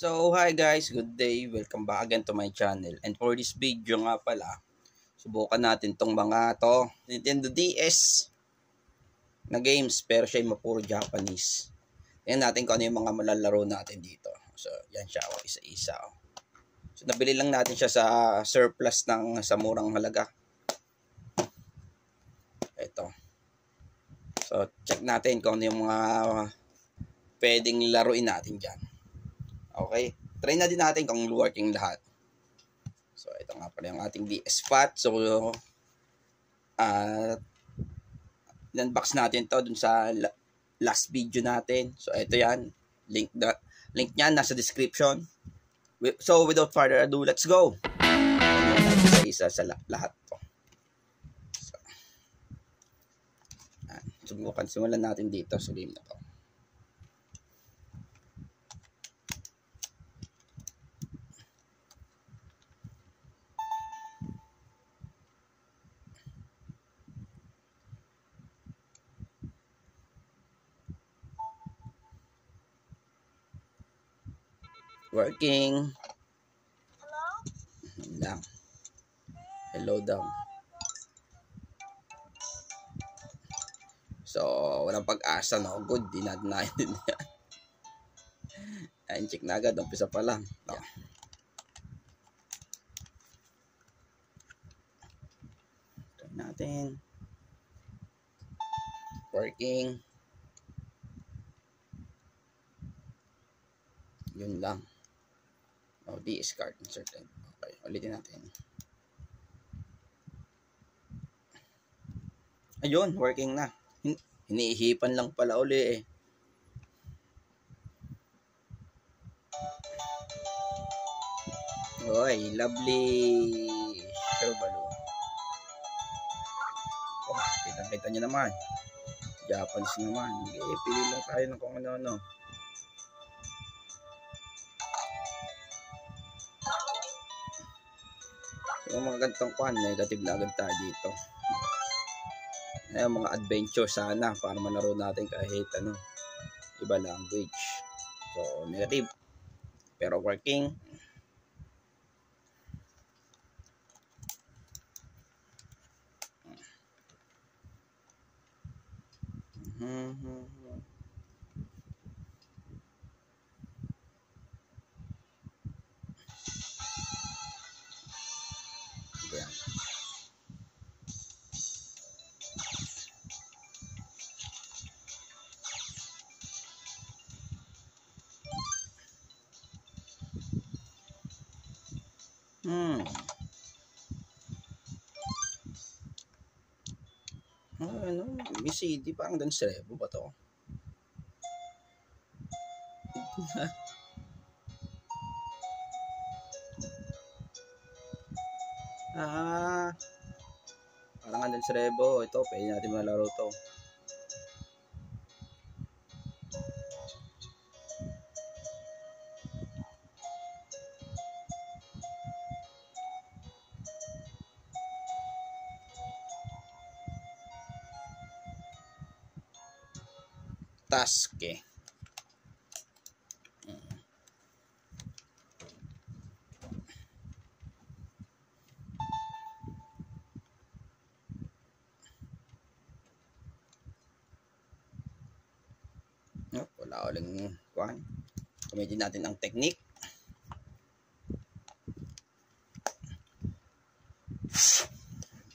So, hi guys, good day. Welcome back again to my channel. And for this video nga pala, subukan natin tong mga to. Nintendo DS na games, pero siya yung mapuro Japanese. Tingnan natin kung ano yung mga malalaro natin dito. So, yan siya, oh, isa-isa. Oh. So, nabili lang natin siya sa surplus ng sa murang halaga. Ito. So, check natin kung ano yung mga pwedeng laruin natin dyan. Okay? Try na din natin kung working lahat. So, ito nga pala yung ating DS Fat. So, uh, unbox natin to dun sa last video natin. So, ito yan. Link, na, link niyan nasa description. So, without further ado, let's go! Isa-isa sa lahat to. So, subukan. Simulan natin dito sa game na to. Working. Hello? Lang. Hello daw. So, walang pag-asa, no? Good, di natin natin yan. Ayun, check na agad. Umpisa pa lang. No. Try natin. Working. Yun lang. O, oh, discard. Certain. Okay, ulitin natin. Ayun, working na. Hin hinihipan lang pala uli eh. Oy, lovely show balloon. Oh, kita-kita nyo naman. Japanese naman. Okay, pili lang tayo ng kung ano-ano. Yung mga gantong kwan, negative na agad tayo dito. Ayun, mga adventure sana para malaro natin kahit ano, iba language. So, negative. Pero working. Mm-hmm. Hmm. Oh, ano, CD parang dan Cerebro ba to? Ah. Parang andun sa Rebo. Ito, pwede natin malaro to. Natin ang technique.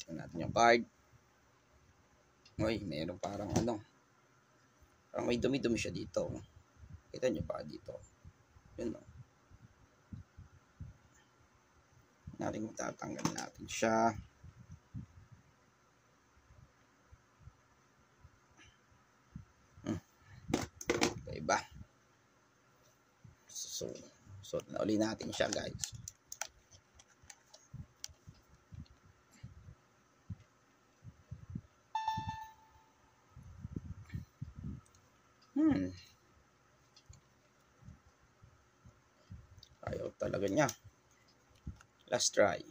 Tingnan natin yung card. Uy, mayroon parang ano. Parang may dumi-dumi siya dito. Kita nyo pa dito. Yun o. Natin tatanggal natin siya. iba. So, so uli natin siya guys. Hmm. Ayaw talaga niya. Last try.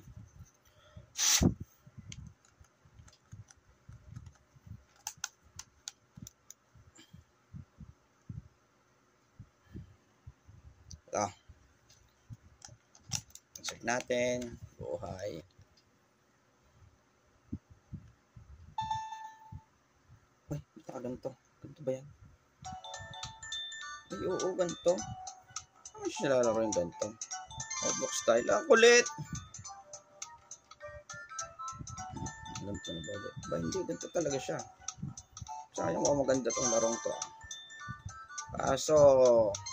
Ito. Check natin. Buhay. Uy, baka ganito. Ganito ba yan? Ay, oo, ganito. Ano siya lalaro yung ganito? Outlook style. Ah, kulit! Ganito na ba? Ba, hindi. Ganito talaga siya. Sayang ko maganda tong larong to. ah. Kaso, Ah,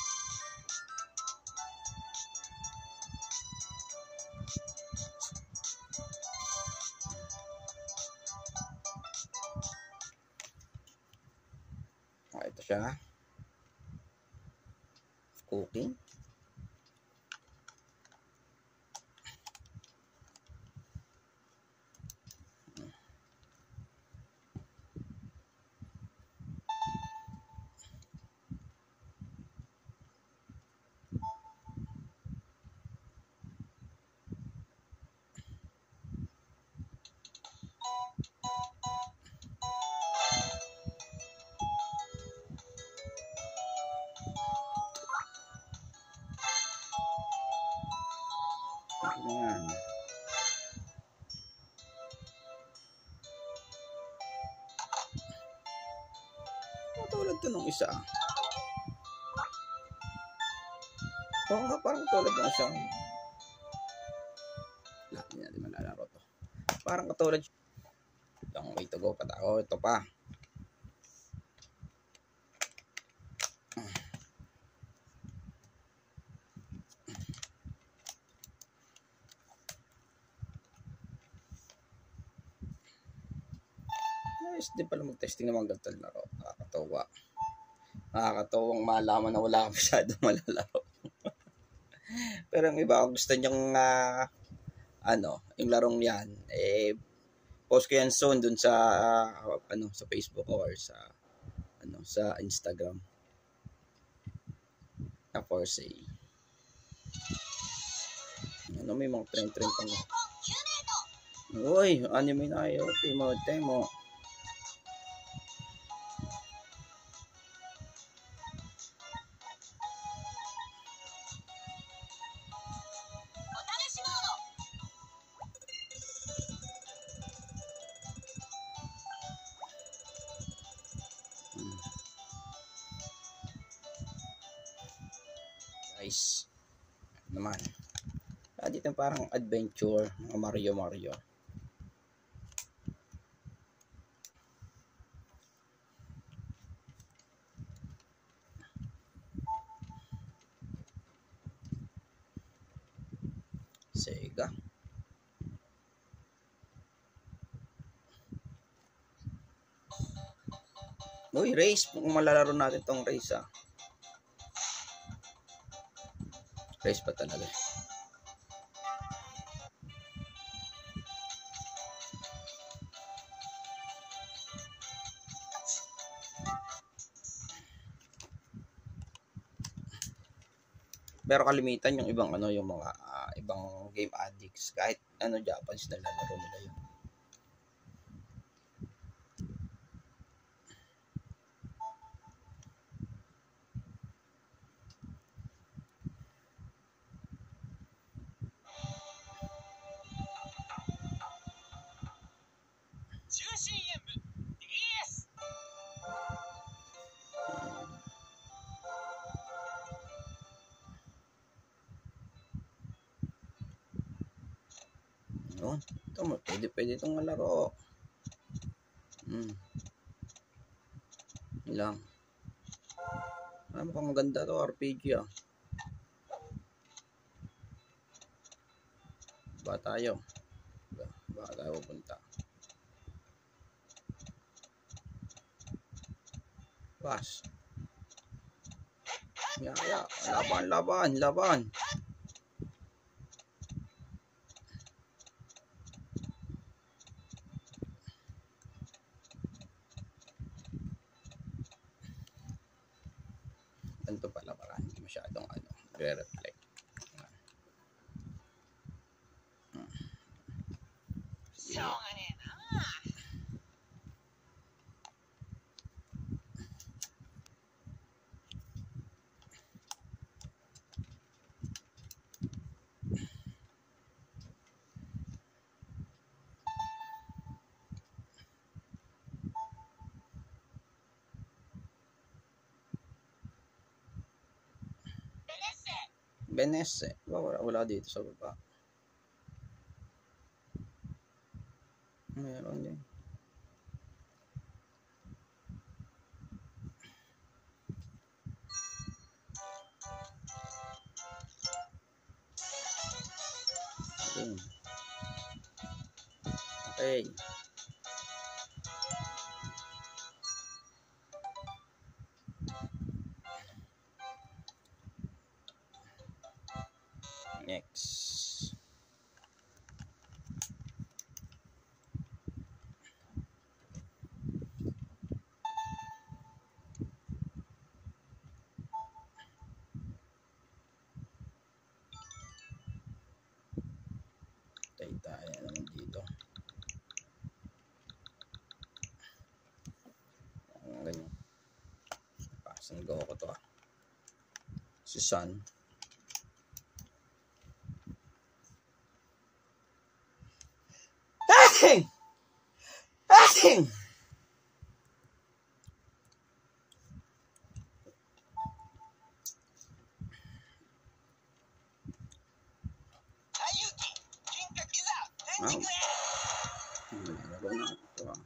Ayan. Oh, tulad to nung isa. Oo nga, parang tulad ng isa. Wala, hindi natin malalaro to. Parang katulad. Long way to go pa tao. Ito pa. Nice din pala mag-testing ng mga ganito laro. Nakakatawa. Nakakatawang malaman na wala ka masyadong malalaro. Pero yung iba, kung gusto nyong ah, ano, yung larong yan, eh, post ko yan soon dun sa, ah, ano, sa Facebook or sa, ano, sa Instagram. Na for say. Ano, may mga trend-trend pang. Uy, anime na kayo. Timo, timo. Guys. Ano naman. Ah, dito parang adventure. Mga Mario Mario. Sega. Uy, race. Kung malalaro natin tong race ah. Race pa talaga. Pero kalimitan yung ibang ano yung mga ah, ibang game addicts kahit ano Japanese na lalaro nila yun. Yun. Ito mo, pwede pwede itong malaro. Hmm. Lang. Ah, mukhang maganda to RPG ah. Ba tayo? Ba, ba tayo pupunta? Bas. Ya, ya. Laban, laban, laban. Benesse. Wala, wala dito sa baba. Meron din. Next. Tayo naman dito. Ang ganyan. Ko to ah. Si Sun. Ating! Ating! Wow. Nalaro na ito ah.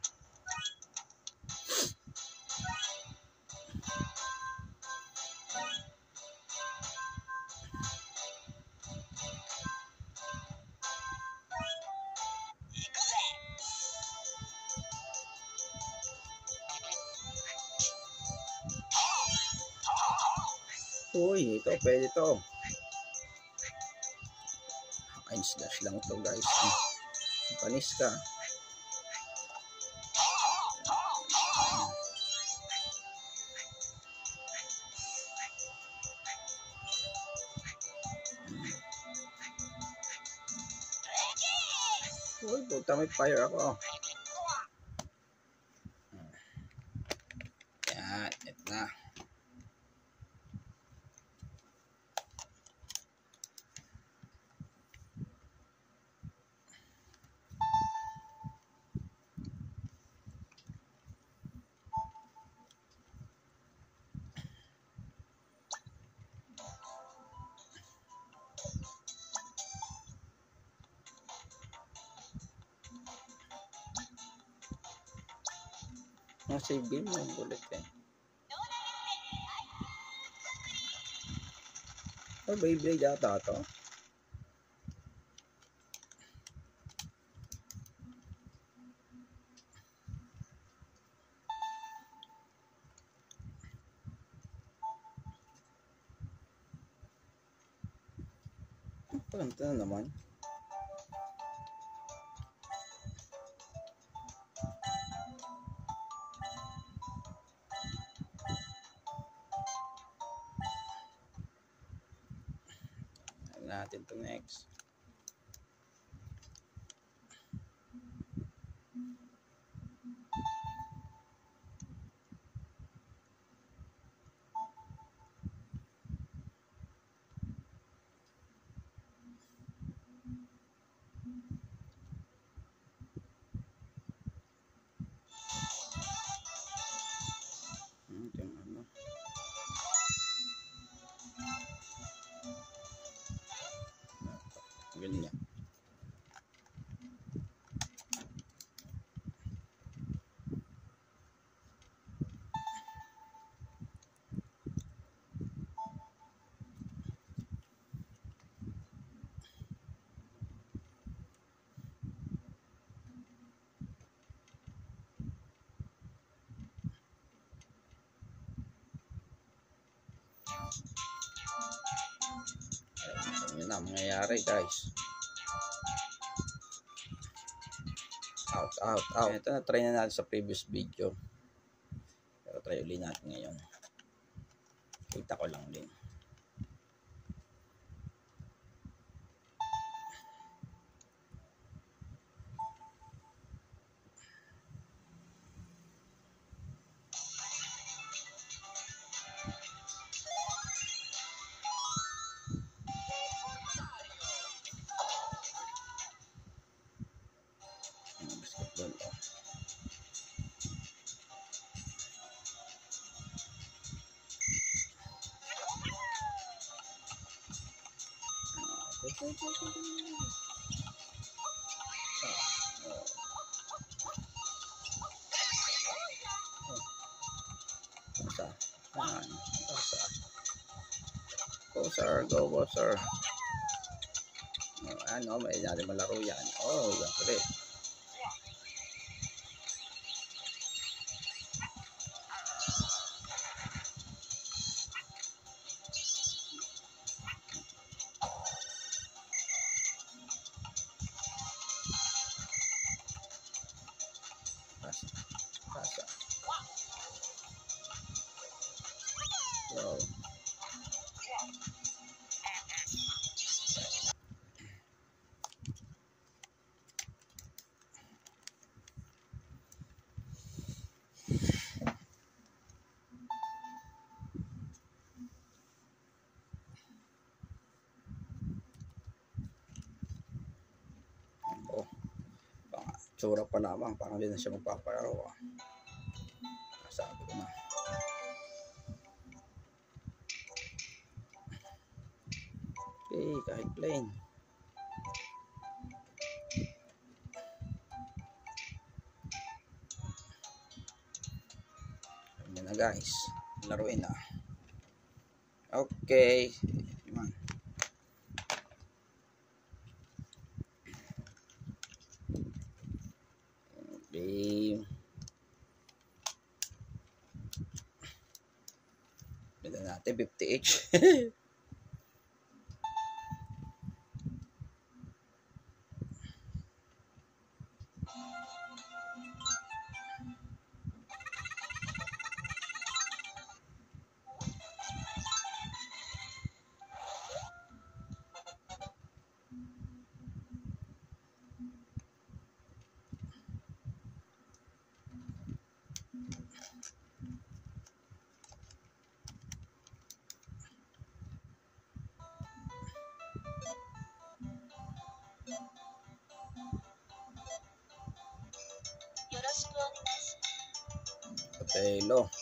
Uy, ito, pwede to. Ay, slash lang to guys. Panis ka. Uy, puta may fire ako. Yan, ito na. Save game mo, bullet eh. Oh, Beyblade yata to. Paganda na naman. Natin Ganyan. Ayun, yun na ang mangyayari guys. Out, out. Ito na try na natin sa previous video. Pero try ulit natin ngayon. Kita ko lang din. Basta. Ayan. Basta. Go go sir. Oh, ano, may natin malaro yan. Oh, yan ulit. Baka, tsura pa lamang, parang hindi na siya magpapalaro. Ah. Sabi ko na. Okay, kahit plain. Ayan na guys. Laruin na. Okay. 350 each. reloj.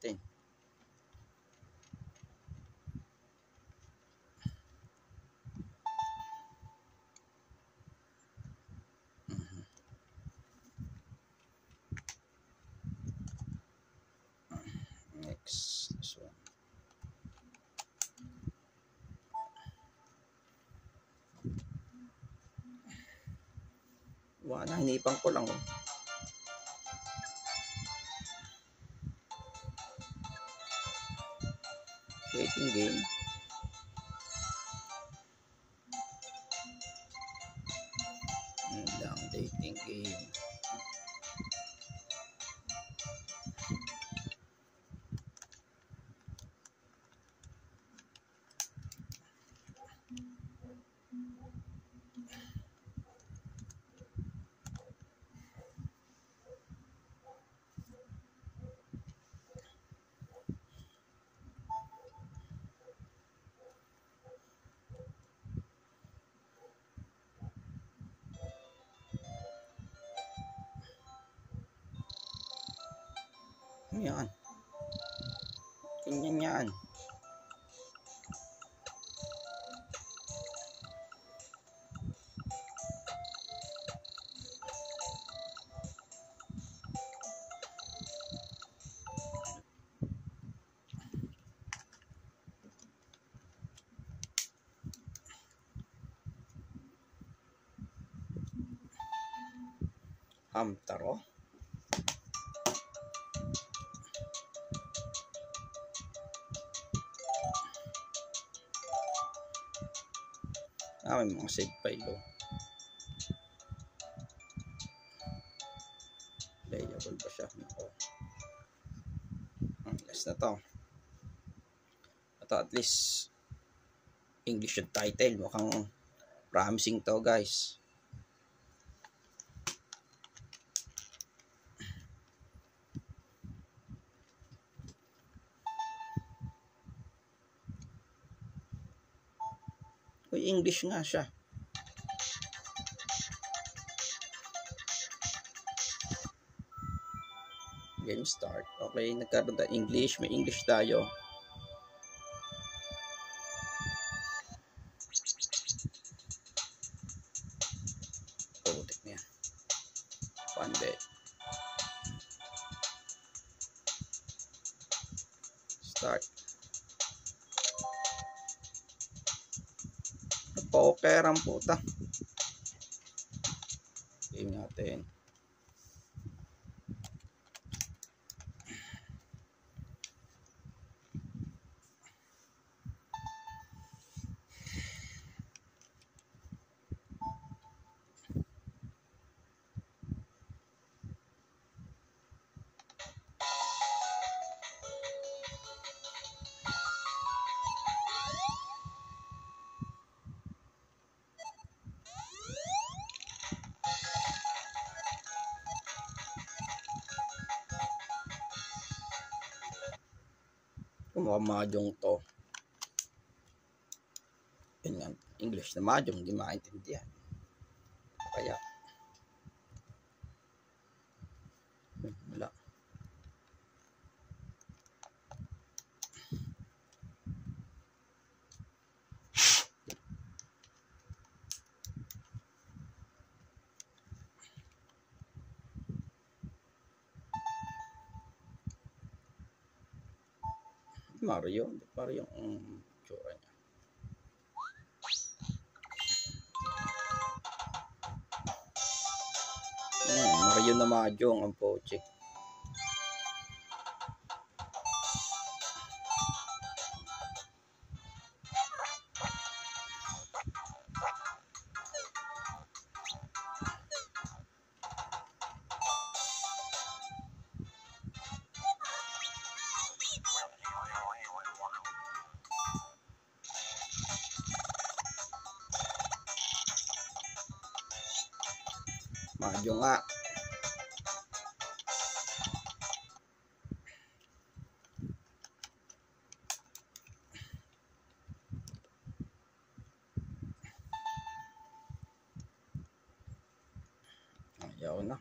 Natin. Mhm. Next, this one. Wala, hinipang ko lang. Oh. Waiting game. Yun lang, dating game. Yan? Ganyan yan. Hamtaro. May mga save file oh. Playable ba siya? Nako. Ang last na to. Ito at least English yung title. Mukhang promising to guys. Uy, English nga siya. Game start. Okay, nagkaroon tayo English. May English tayo. Puta. Game natin. Mukhang mahjong to. Yun nga, English na mahjong, hindi maintindihan. Kaya, Hmm, wala. Mario, Mario yung um, tsura niya. Hmm, Mario na Mahjong ang poche. Ayaw na.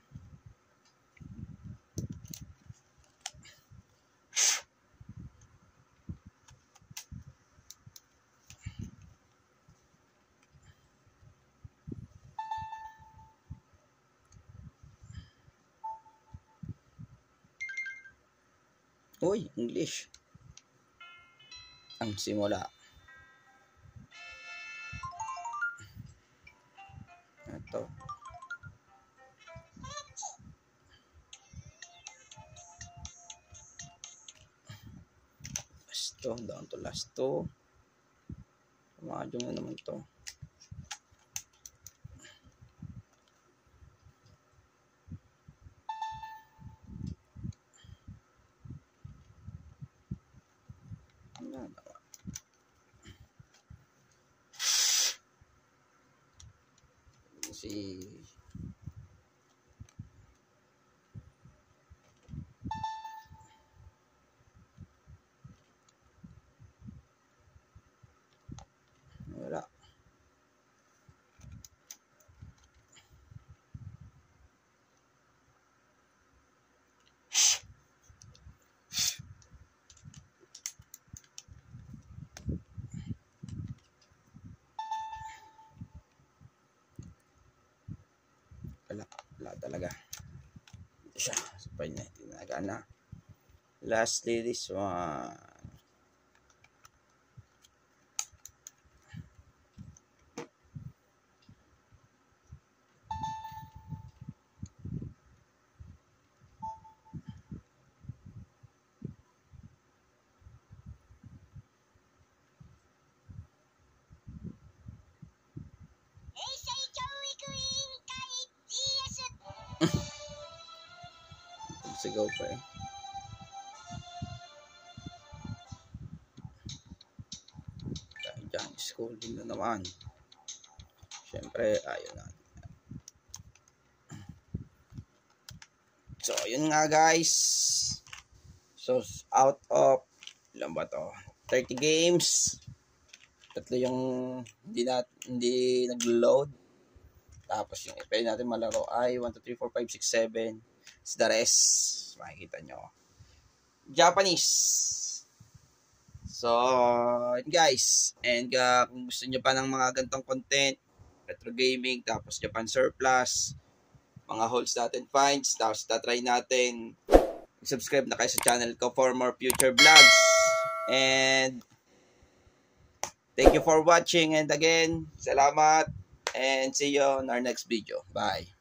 Uy, English. Ang simula. To, last to. Kumadyo na naman to. Wala na. Si wala. Wala. Talaga. Ito siya. Sabay na. Tinaga na. Lastly, this one. Siyempre, ayun na. So, yun nga guys. So, out of, ilan ba to? 30 games. Tatlo yung hindi, na, hindi nag-load. Tapos yung pwede natin malaro ay 1, 2, 3, 4, 5, 6, 7. Is the rest. Makikita nyo. Japanese. So, guys. And uh, kung gusto nyo pa ng mga gantong content, retro gaming, tapos Japan surplus, mga holds natin finds, tapos tatry natin subscribe na kayo sa channel ko for more future vlogs. And thank you for watching and again, salamat and see you on our next video. Bye.